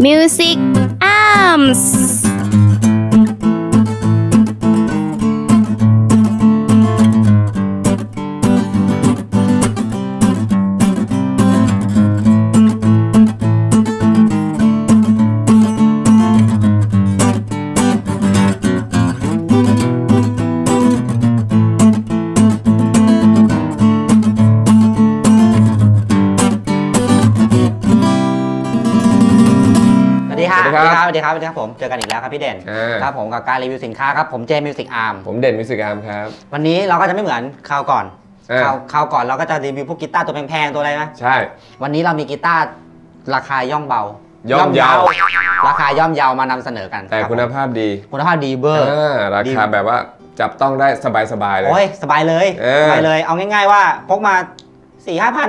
Music Arms สวัสดีค่ะสวัสดีครับสวัสดีครับสวัสดีครับผมเจอกันอีกแล้วครับพี่เด่นอ่าครับผมกับการรีวิวสินค้าครับผมเจมิวสิกอาร์มผมเด่นมิวสิกอาร์มครับวันนี้เราก็จะไม่เหมือนคราวก่อนอ่าคราวคราวก่อนเราก็จะรีวิวพวกกีตาร์ตัวแพงๆตัวอะไรนะใช่ วันนี้เรามีกีตาร์ราคาย่อมเบาย่อมเยาราคาย่อมเยาวมานำเสนอกัน แต่รับคุณภาพดี คุณภาพดีเบอร์อ่าราดีคาแบบว่าจับต้องได้สบายๆเลยโอ้ยสบายเลยเออสบายเลย เอาง่าย ๆว่าพกมาสี่ห้าพัน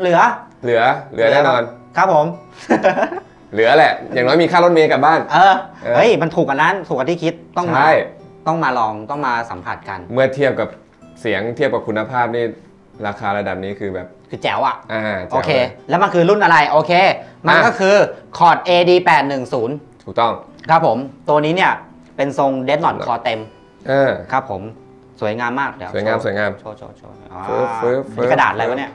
เหลือ เหลือเหลือแน่นอนครับผม เหลือแหละ อย่างน้อยมีค่ารถเมล์กลับบ้านเออเออ เฮ้ย มันถูกกว่านั้น ถูกกว่าที่คิด ต้องมา ใช่ ต้องมาลอง ต้องมาสัมผัสกัน เมื่อเทียบกับเสียงเทียบกับคุณภาพนี่ราคาระดับนี้คือแบบคือแจ๋วอะ อ่าโอเคจ๋วลยแล้วมันคือรุ่นอะไร โอเค มันอะก็คือคอร์ด AD 8 1 0ถูกต้อง ครับผม ตัวนี้เนี่ย เป็นทรงเดดนอตคอเต็ม เออ ครับผม สวยงามมากเดี๋ยวสวยงามโชสวยงามโชว์โชว์โชว์อ๋อฟึ๊บฟึ๊บนี่กระดาษอะไรวะเนี่ย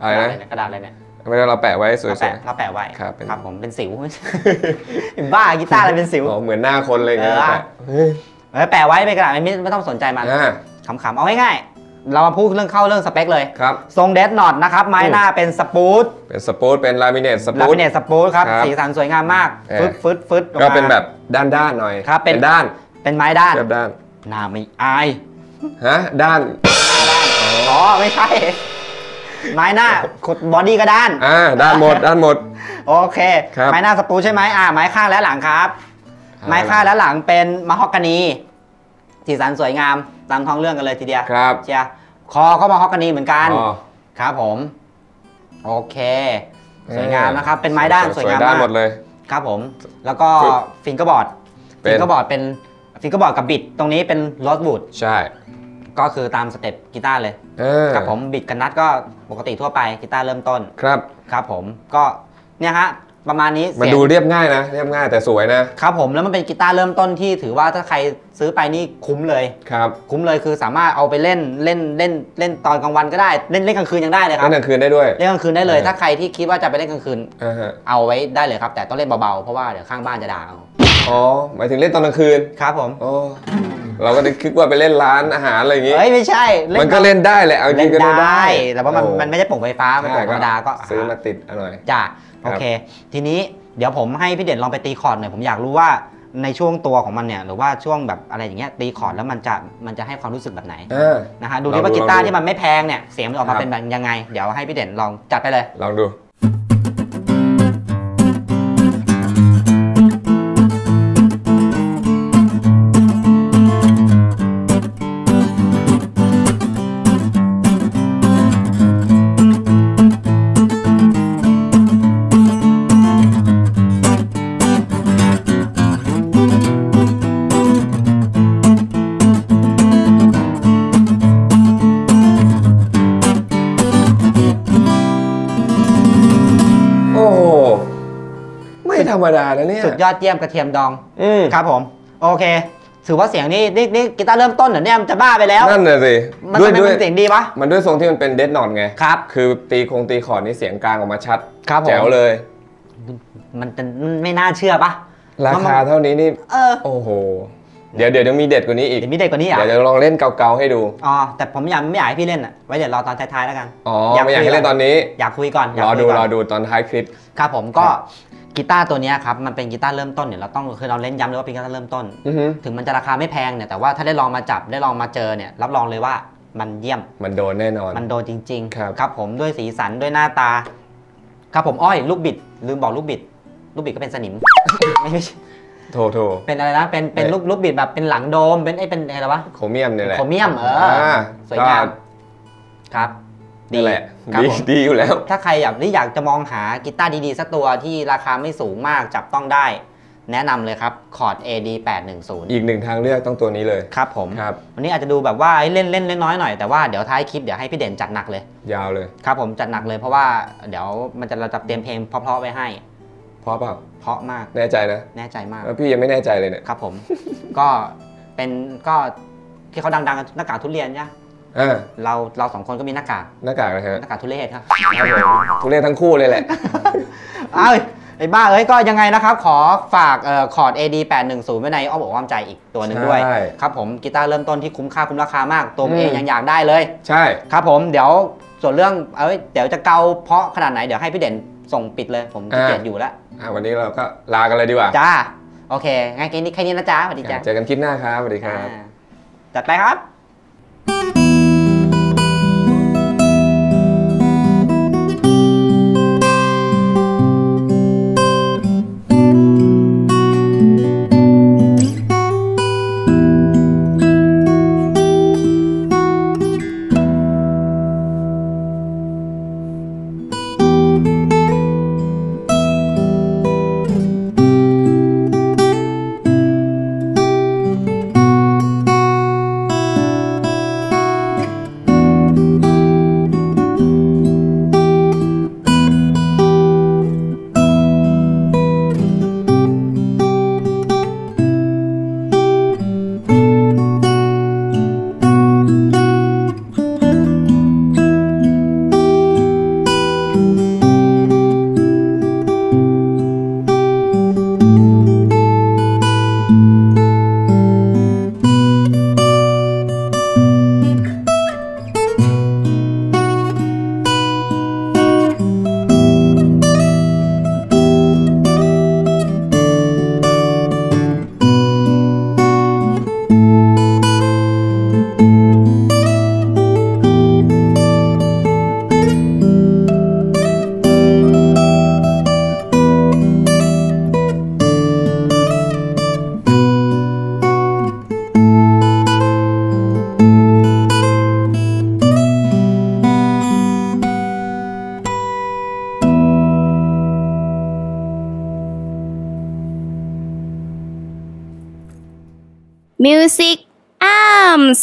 อะไรนะ กระดาษอะไรเนี่ย ไม่ได้เราแปะไว้สวเรายแปะเราแปะไว้ครับเป็นครับผมเป็นสิว บ้ากีตาร์อะไรเป็นสิวๆอ๋อเหมือนหน้าคนเลยไงเออ แปะเฮ้ยเออแปะไว้เป็นกระดาษไม่ไม่ต้องสนใจมันอ่าขำๆเอาง่ายๆเรามาพูดเรื่องเข้าเรื่องสเปคเลย ครับ ทรงเดดนอตนะครับ ไม้อืม หน้าเป็นสปูตเป็นสปูตเป็นลามิเนตสลาปูต มิเนตสปูตครับ ครับสีสันสวยงามมากเออ ฟึดฟึดฟึดออก็มา เป็นแบบด้านๆหน่อยครับเป็น ด้านเป็นไม้ด้านเรียบด้านหน้าไม่อายฮะด้านอ๋อไม่ใช่ ไม้หน้าขุด body ก็ด้าน อ่าด้านหมดด้านหมด โอเค ครับไม้หน้า spruce ใช่ไหมอ่าไม้ข้างและหลังครับ ไม้ข้างและหลังเป็นมะฮอกกานีสีสันสวยงามตามท้องเรื่องกันเลยทีเดียวครับ เชียร์คอก็มะฮอกกานีเหมือนกันอ๋อ ครับผม โอเค สวยงามนะครับ เป็นไม้ด้านสวยงามด้านมากหมดเลย ครับผม แล้วก็ฟึบฟิงเกอร์บอร์ดเป็น ฟิงเกอร์บอร์ดเป็นฟิงเกอร์บอร์ดกับบิด ตรงนี้เป็นลอสบูดใช่ ก็คือตามสเต็ปกีตาร์เลย เออกับผมบิดกันนัดก็ปกติทั่วไปกีตาร์เริ่มต้น ครับ ครับผมก็เนี่ยฮะประมาณนี้มันเสียงดูเรียบง่ายนะ เรียบง่ายแต่สวยนะครับผมแล้วมันเป็นกีตาร์เริ่มต้นที่ถือว่าถ้าใครซื้อไปนี่คุ้มเลย ครับคุ้มเลยคือสามารถเอาไปเล่นเล่นเล่นเล่นตอนกลางวันก็ได้เล่นเล่นกลางคืนยังได้เลยคเล่รับนกลางคืนได้ด้วย เล่นกลางคืนได้เลย เออ ถ้าใครที่คิดว่าจะไปเล่นกลางคืน อ่าฮะ เอาไว้ได้เลยครับ แต่ต้องเล่นเบาๆ เพราะว่าเดี๋ยวข้างบ้านจะด่าเอา อ๋อหมายถึงเล่นตอนกลางคืนครับผมโอ้เราก็ได้คิดว่าไปเล่นร้านอาหารอะไรอย่างงี้เฮ้ยไม่ใช่มันก็เล่นได้แหละเอาจริเล่งนก็เล่นได้ได้แต่ว่ามันโอ้มันไม่ใช่โป่งไฟฟ้ามันโป่งธรรมดาก็ซื้อมาติดอร่อยจ้ะครัโอบเค ทีนี้เดี๋ยวผมให้พี่เด่นลองไปตีคอร์ดหน่อยผมอยากรู้ว่าในช่วงตัวของมันเนี่ยหรือว่าช่วงแบบอะไรอย่างเงี้ยตีคอร์ดแล้วมันจะมันจะให้ความรู้สึกแบบไหนอ่านะฮะดูลดิองว่าดูกีตาร์ลองดูที่มันไม่แพงเนี่ยเสียงมันออกมาครับเป็นแบบยังไง เดี๋ยวให้พี่เด่นลองจัดไปเลยลองดู ไม่ธรรมดานะเนี่ยสุดยอดเยี่ยมกระเทียมดองอืมครับผม โอเค ถือว่าเสียงนี่นี่นี่กีตาร์เริ่มต้นเหรอเนี่ยมันจะบ้าไปแล้วนั่นน่ะสิมันด้วยทำไมด้วยมันเสียงดีวะมันด้วยทรงที่มันเป็นเดดนอตไงครับคือตีคงตีคอร์ดนี่เสียงกลางออกมาชัดครับผมแจ๋วเลย มันจะไม่น่าเชื่อปะราคาเท่านี้นี่เออโอ้โหเดี๋ยวเดี๋ยวยังมีเด็ดกว่านี้อีกเดี๋ยวมีเด็กกว่านี้อะเดี๋ยวจะลองเล่นเก่าๆให้ดูอ๋อแต่ผมอยากไม่อยากให้พี่เล่นอะไว้เดี๋ยวรอตอนท้ายๆแล้วกันอ๋ออยากไม่อยากคุยให้เล่นตอนนี้ อยากคุยก่อนยากรอคุยดูก่นรอดูตอนท้ายคลิปครับผมก็ครับ กีตาร์ตัวเนี้ยครับมันเป็นกีตาร์เริ่มต้นเนี่ยเราต้องคือเราเล่นย้ำเลยว่าเป็นกีตาร์เริ่มต้น อือฮึถึงมันจะราคาไม่แพงเนี่ยแต่ว่าถ้าได้ลองมาจับได้ลองมาเจอเนี่ยรับรองเลยว่ามันเยี่ยม มันโดนแน่นอน มันโดนจริงครับ ครับผมด้วยสีสันด้วยหน้าตา ครับผมอ้อยลูกบิด ลืมบอกลูกบิด ลูกบิดก็เป็นสนิม ไม่ใช่โถโถเป็นอะไรนะเป็นเป็นเอ๊ะลูกลูกบิดแบบเป็นหลังโดมเป็นไอ้เป็นอะไรวะโครเมียมเนี่ยแหละโครเมียมเอออาสวยงามก็ครับ นี่แหละครับดีผม ดีอยู่แล้ว ถ้าใครอยากที่อยากจะมองหากีตาร์ดีๆ สักตัวที่ราคาไม่สูงมากจับต้องได้ แนะนำเลยครับคอร์ด AD 810อีกหนึ่งทางเลือกต้องตัวนี้เลยครับผม ครับ วันนี้อาจจะดูแบบว่าเล่นเล่นเล่นน้อยหน่อยแต่ว่าเดี๋ยวท้ายคลิปเดี๋ยวให้พี่เด่นจัดหนักเลยยาวเลยครับผมจัดหนักเลยเพราะว่าเดี๋ยวมันจะเราจะเตรียมเพลงเพราะๆไว้ให้ เพราะเปล่าเพราะมากแน่ใจนะแน่ใจมาก แล้วพี่ยังไม่แน่ใจเลยเนี่ย ครับผม ก็เป็นก็ที่เขาดังๆกันหน้ากากทุเรียนเนี่ย อ่าเราเราสองคนก็มีหน้ากากหน้ากากนะฮะหน้ากากทุเรศครับครับผมทุเรียนทั้งคู่เลยแหละเอ้ยไอ้บ้าเอ้ยก็ยังไงนะครับขอฝากเอ่อคอร์ด AD 810ไว้ในอ้อมอกอ้อมใจอีกตัวหนึ่งด้วยใช่ครับผมกีตาร์เริ่มต้นที่คุ้มค่าคุ้มราคามาก ตัวผมอืมเองยังอยากได้เลย ใช่ครับผมเดี๋ยวส่วนเรื่องเอ้ยเดี๋ยวจะเกาเพราะขนาดไหนเดี๋ยวให้พี่เด่นส่งปิดเลย ผมขี้เกียจอยู่แล้วอ่าวันนี้เราก็ลากันเลยดีกว่า จ้า โอเคงั้นแค่นี้แค่นี้นะจ๊ะสวัสดีจ้าเจอกันคลิปหน้าครับสวัสดีครับอ่าจัดไปครับ Music Arms